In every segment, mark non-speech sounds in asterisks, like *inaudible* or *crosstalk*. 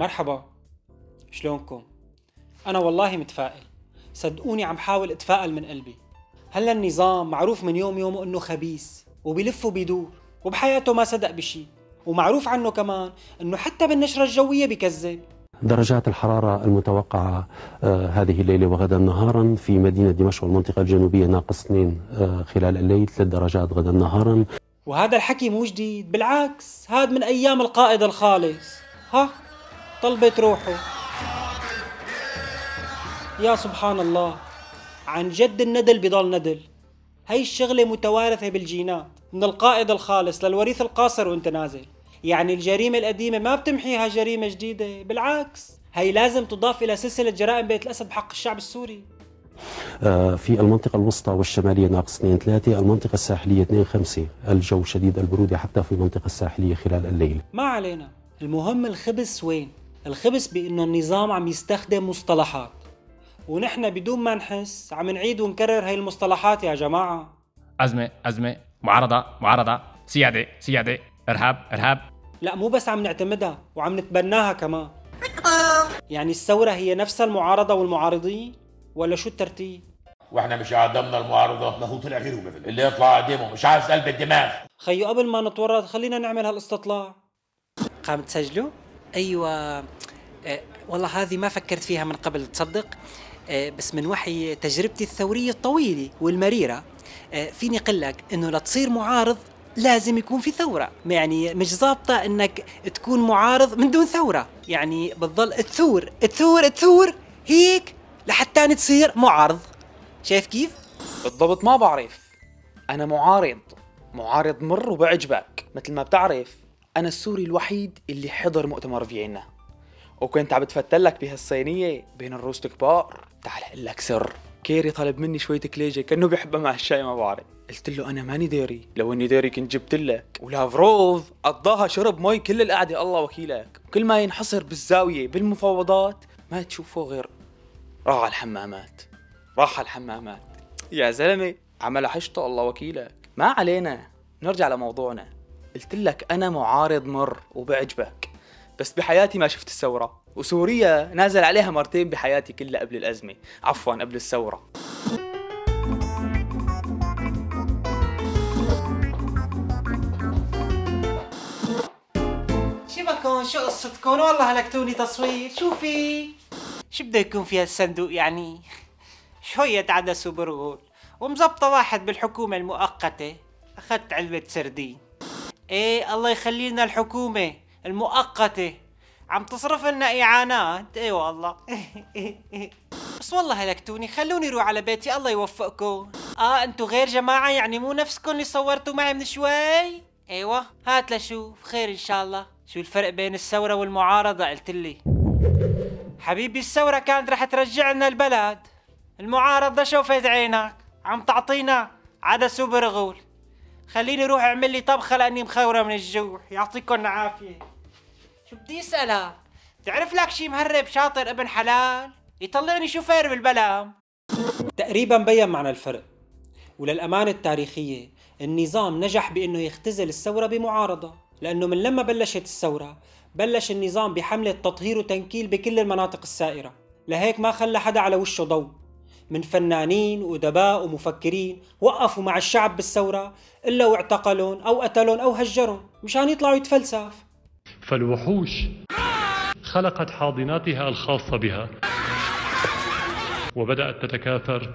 مرحبا شلونكم؟ أنا والله متفائل. صدقوني عم حاول أتفائل من قلبي. هلا النظام معروف من يوم يومه إنه خبيث وبيلف وبيدور وبحياته ما صدق بشي. ومعروف عنه كمان إنه حتى بالنشرة الجوية بكذب. درجات الحرارة المتوقعة آه، هذه الليلة وغدا نهارا في مدينة دمشق والمنطقة الجنوبية ناقص 2 آه، خلال الليل 3 درجات غدا نهارا. وهذا الحكي مو جديد بالعكس هذا من أيام القائد الخالص. ها؟ طلبت روحه يا سبحان الله عن جد الندل بضل ندل. هي الشغلة متوارثة بالجينات من القائد الخالص للوريث القاصر وانت نازل. يعني الجريمة القديمة ما بتمحيها جريمة جديدة بالعكس. هي لازم تضاف إلى سلسلة جرائم بيت الأسد بحق الشعب السوري. آه، في المنطقة الوسطى والشمالية ناقص 2 3 المنطقة الساحلية 2 5 الجو شديد البرودة حتى في المنطقة الساحلية خلال الليل. ما علينا. المهم الخبث وين؟ الخبث بأنه النظام عم يستخدم مصطلحات. ونحن بدون ما نحس عم نعيد ونكرر هاي المصطلحات يا جماعة. أزمة أزمة معارضة معارضة. سيادة سيادة. إرهاب إرهاب. لا مو بس عم نعتمدها وعم نتبناها كمان. يعني الثورة هي نفسها المعارضة والمعارضين ولا شو الترتيب؟ وإحنا مش قدمنا المعارضة. ما هو طلع غيرهم يا فندم اللي يطلع قدامه مش عايز قلب الدماغ. خيو قبل ما نتورط خلينا نعمل هالإستطلاع. قام تسجلوا؟ أيوه أه والله هذه ما فكرت فيها من قبل تصدق؟ أه بس من وحي تجربتي الثورية الطويلة والمريرة أه فيني أقول لك إنه لتصير معارض لازم يكون في ثورة. يعني مش ظابطة إنك تكون معارض من دون ثورة. يعني بتضل تثور تثور تثور هيك لحتى تصير معارض. شايف كيف؟ بالضبط ما بعرف. أنا معارض معارض مر وبعجبك مثل ما بتعرف. أنا السوري الوحيد اللي حضر مؤتمر فيينا. وكنت عم بتفتلك بهالصينية بين الروس الكبار. تعال أقول لك سر. كيري طلب مني شوية كليجة كأنه بيحبها مع الشاي ما بعرف. قلت له أنا ماني داري لو إني داري كنت جبت لك. ولافروف قضاها شرب مي كل القعدة. الله وكيلك. كل ما ينحصر بالزاوية بالمفاوضات ما تشوفه غير. راح على الحمامات. راح على الحمامات. يا زلمة عمل حشتة. الله وكيلك. ما علينا. نرجع لموضوعنا. قلت لك أنا معارض مر وبعجبك بس بحياتي ما شفت الثورة وسوريا نازل عليها مرتين بحياتي كلها قبل الأزمة. عفوا قبل الثورة. شو بكون شو قصتكم؟ والله هلكتوني تصوير. شوفي شو بده يكون في هالصندوق يعني؟ شوية عدس وبرغل ومزبطة واحد بالحكومة المؤقتة. أخذت علبة سردين. إيه الله يخلي لنا الحكومة المؤقتة. عم تصرف لنا إعانات. إيه والله. *laughs* بس والله هلكتوني. خلوني روح على بيتي. الله يوفقكم. آه انتو غير جماعة يعني مو نفسكم اللي صورتوا معي من شوي؟ إيوه. هات لشوف. خير إن شاء الله. شو الفرق بين الثورة والمعارضة؟ قلت لي. حبيبي الثورة كانت رح ترجع لنا البلد. المعارضة شوفت عينك؟ عم تعطينا عدس وبرغول. خليني روح اعمل لي طبخة لأني مخورة من الجوع. يعطيكم العافية. شو بدي اسألك تعرف لك شي مهرب شاطر ابن حلال؟ يطلعني شوفير بالبلام. تقريبا بين معنا الفرق وللأمانة التاريخية النظام نجح بأنه يختزل الثورة بمعارضة لأنه من لما بلشت الثورة بلش النظام بحملة تطهير وتنكيل بكل المناطق السائرة. لهيك ما خلى حدا على وشه ضوء. من فنانين وأدباء ومفكرين وقفوا مع الشعب بالثورة إلا واعتقلون أو قتلون أو هجرون مشان يطلعوا يتفلسف. فالوحوش خلقت حاضناتها الخاصة بها وبدأت تتكاثر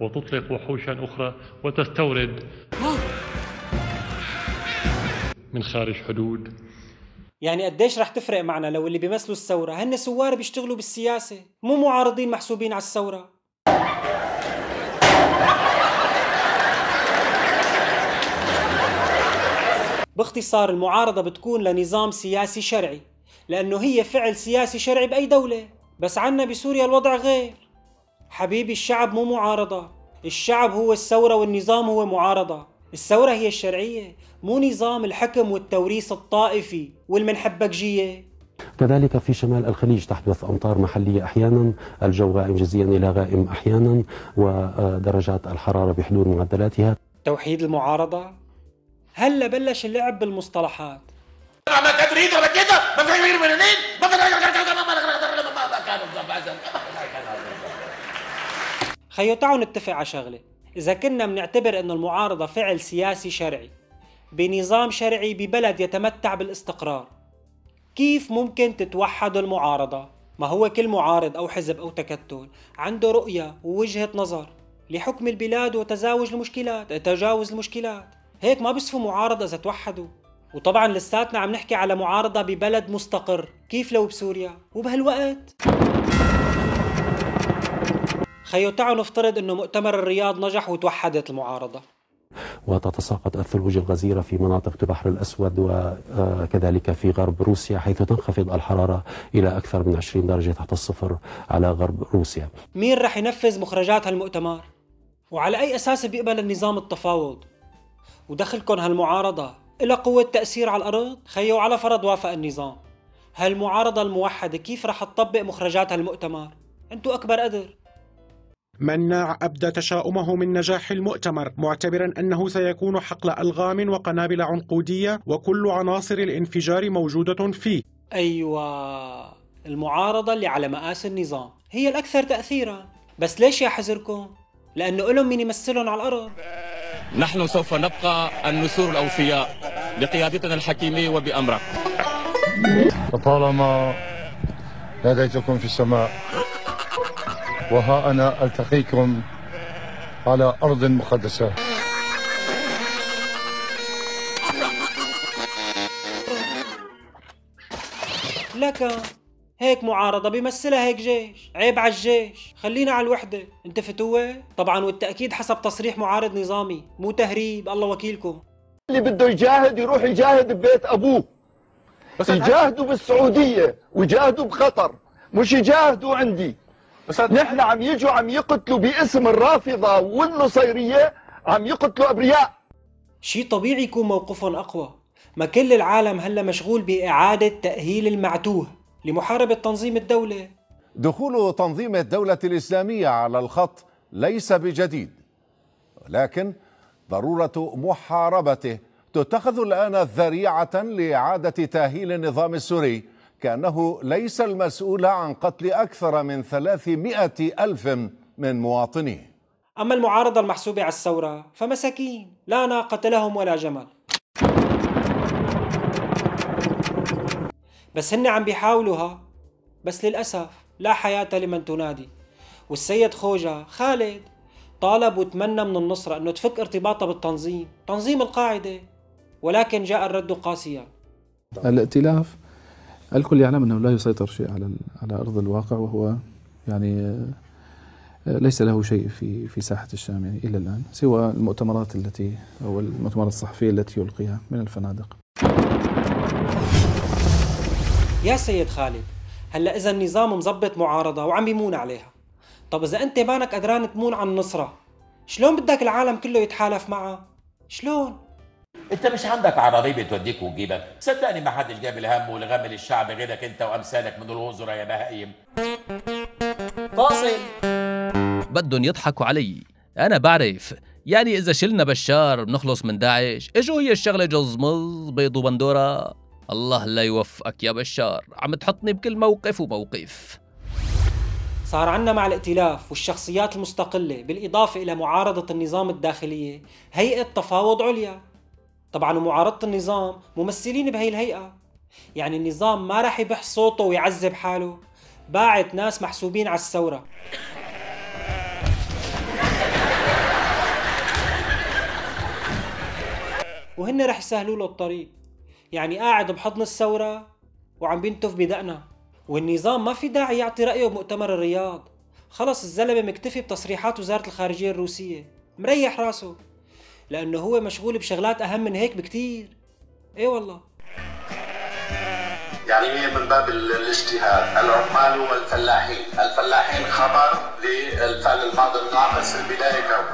وتطلق وحوشا أخرى وتستورد من خارج حدود. يعني قديش رح تفرق معنا لو اللي بيمثلوا الثورة؟ هن سوار بيشتغلوا بالسياسة مو معارضين محسوبين على الثورة. باختصار المعارضة بتكون لنظام سياسي شرعي لأنه هي فعل سياسي شرعي بأي دولة. بس عنا بسوريا الوضع غير. حبيبي الشعب مو معارضة. الشعب هو الثورة والنظام هو معارضة. الثورة هي الشرعية مو نظام الحكم والتوريث الطائفي والمنحبكجية كذلك في شمال الخليج تحدث أمطار محلية أحيانا الجو غائم جزئيا إلى غائم أحيانا ودرجات الحرارة بحدود معدلاتها. توحيد المعارضة. هلا بلش اللعب بالمصطلحات. ما تدريد ولا كده ما في غير منين ما خيو تعالوا نتفق على شغلة. إذا كنا بنعتبر إنه المعارضة فعل سياسي شرعي بنظام شرعي ببلد يتمتع بالاستقرار كيف ممكن تتوحد المعارضة؟ ما هو كل معارض أو حزب أو تكتل عنده رؤية ووجهة نظر لحكم البلاد وتزاوج المشكلات تجاوز المشكلات. هيك ما بيصفوا معارضة إذا توحدوا. وطبعا لساتنا عم نحكي على معارضة ببلد مستقر كيف لو بسوريا؟ وبهالوقت؟ خيو تعالوا نفترض إنه مؤتمر الرياض نجح وتوحدت المعارضة وتتساقط الثلوج الغزيرة في مناطق البحر الأسود وكذلك في غرب روسيا حيث تنخفض الحرارة إلى أكثر من 20 درجة تحت الصفر على غرب روسيا مين رح ينفذ مخرجات هالمؤتمر؟ وعلى أي أساس بيقبل النظام التفاوض؟ ودخلكم هالمعارضة إلى قوة تأثير على الأرض؟ خيو على فرض وافق النظام هالمعارضة الموحدة كيف رح تطبق مخرجات هالمؤتمر؟ أنتو أكبر قدر مناع أبدى تشاؤمه من نجاح المؤتمر معتبرا أنه سيكون حقل ألغام وقنابل عنقودية وكل عناصر الانفجار موجودة فيه. أيوة. المعارضة اللي على مقاس النظام. هي الأكثر تأثيرا. بس ليش يا حزركم؟ لأنه إلهم مين يمثلهم على الأرض. نحن سوف نبقى النسور الأوفياء بقيادتنا الحكيمة وبأمرك. فطالما ناديتكم في السماء وها أنا ألتقيكم على أرض مقدسة. لك هيك معارضة بيمثلها هيك جيش عيب على الجيش. خلينا على الوحدة. انت فتوة؟ طبعا والتأكيد حسب تصريح معارض نظامي. مو تهريب الله وكيلكم. اللي بده يجاهد يروح يجاهد ببيت أبوه. يجاهدوا بالسعودية ويجاهدوا بقطر مش يجاهدوا عندي. نحن عم يجوا عم يقتلوا باسم الرافضة والنصيرية عم يقتلوا أبرياء. شي طبيعي يكون موقفهم أقوى. ما كل العالم هلا مشغول بإعادة تأهيل المعتوه لمحاربة تنظيم الدولة. دخول تنظيم الدولة الإسلامية على الخط ليس بجديد ولكن ضرورة محاربته. تتخذ الآن ذريعة لإعادة تأهيل النظام السوري كأنه ليس المسؤول عن قتل أكثر من ثلاثمائة ألف من مواطنيه. أما المعارضة المحسوبة على الثورة فمساكين لا ناقة لهم ولا جمل. بس هن عم بيحاولوها بس للأسف لا حياة لمن تنادي. والسيد خوجة خالد طالب وتمنى من النصرة أنه تفك ارتباطها بالتنظيم تنظيم القاعدة ولكن جاء الرد قاسيا. الائتلاف الكل يعلم أنه لا يسيطر شيء على على أرض الواقع وهو يعني ليس له شيء في في ساحة الشام يعني إلى الآن سوى المؤتمرات التي أو المؤتمرات الصحفيه التي يلقيها من الفنادق. يا سيد خالد هلا إذا النظام مزبط معارضة وعم بيمون عليها. طب إذا أنت مانك قدران تمون على النصره شلون بدك العالم كله يتحالف معها؟ شلون؟ انت مش عندك عربيه بتوديك وتجيبك. صدقني ما حدش جاب الهم والغم للشعب غيرك انت وامثالك من الوزراء يا بهايم فاصل. بدهم يضحكوا علي. أنا بعرف. يعني إذا شلنا بشار بنخلص من داعش. اجوا هي الشغلة جزمز بيض وبندورة. الله لا يوفقك يا بشار. عم تحطني بكل موقف وموقف. صار عنا مع الائتلاف والشخصيات المستقلة بالإضافة إلى معارضة النظام الداخلية هيئة تفاوض عليا. طبعا ومعارضة النظام ممثلين بهي الهيئة. يعني النظام ما راح يبح صوته ويعذب حاله. باعت ناس محسوبين على الثورة. وهن رح يسهلوا له الطريق. يعني قاعد بحضن الثورة وعم بينتف بدقنا والنظام ما في داعي يعطي رأيه بمؤتمر الرياض. خلص الزلمة مكتفي بتصريحات وزارة الخارجية الروسية. مريح راسه. لأنه هو مشغول بشغلات أهم من هيك بكتير. إيه والله. يعني هي من باب الاجتهاد. العمال والفلاحين. الفلاحين خبر للفعل الماضي الناقص البداية كون.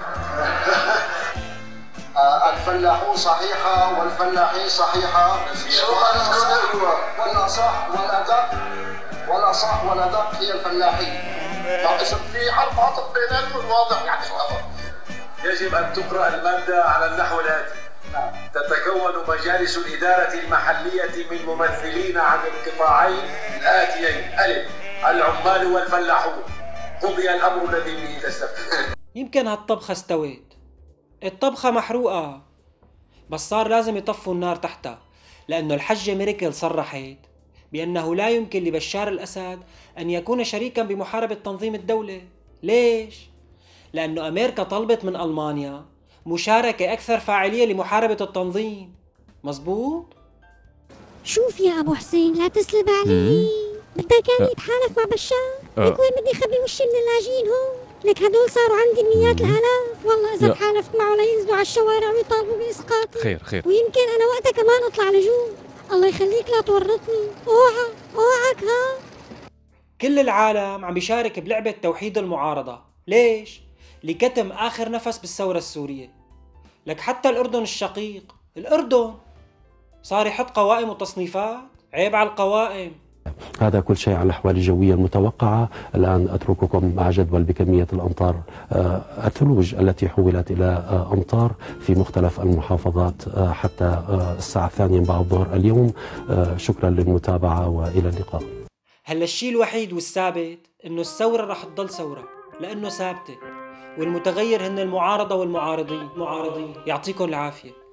*laughs* الفلاحون صحيحة والفلاحين صحيحة. والأصح والأدق. والأصح والأدق هي الفلاحين. ناقص في حرف عطف بيناتهم واضح. يجب أن تقرأ المادة على النحو الآتي. تتكون مجالس الإدارة المحلية من ممثلين عن القطاعين الآتيين ألف. العمال والفلاحون. قضي الأمر الذي به تستفتون يمكن هالطبخة استوت الطبخة محروقة. بس صار لازم يطفوا النار تحتها. لأنه الحجة ميركل صرحت بأنه لا يمكن لبشار الأسد أن يكون شريكا بمحاربة تنظيم الدولة. ليش؟ لأنه أمريكا طلبت من ألمانيا مشاركة أكثر فاعلية لمحاربة التنظيم. مزبوط؟ شوف يا أبو حسين لا تسلب علي. بدك كان يتحالف مع بشار؟ أه. لك وين بدي اخبي وشي من اللاجئين هون لك هدول صاروا عندي الميات الآلاف. والله إذا يا. تحالفت معه لينزلوا على الشوارع ويطالبوا بإسقاطي. خير خير. ويمكن أنا وقتها كمان أطلع لجوء. الله يخليك لا تورطني. أوعى اوعك ها. كل العالم عم بيشارك بلعبة توحيد المعارضة. ليش؟ لكتم آخر نفس بالثورة السورية. لك حتى الأردن الشقيق. الأردن! صار يحط قوائم وتصنيفات. عيب على القوائم. هذا كل شيء على الأحوال الجوية المتوقعة. الآن أترككم مع جدول بكمية الأمطار آه، الثلوج التي حولت إلى آه، أمطار في مختلف المحافظات آه، حتى الساعة الثانية بعد الظهر اليوم. شكرا للمتابعة وإلى اللقاء. هلا الشيء الوحيد والثابت إنه الثورة رح تضل ثورة لأنه ثابتة. والمتغير هن المعارضة والمعارضين. معارضين يعطيكم العافية.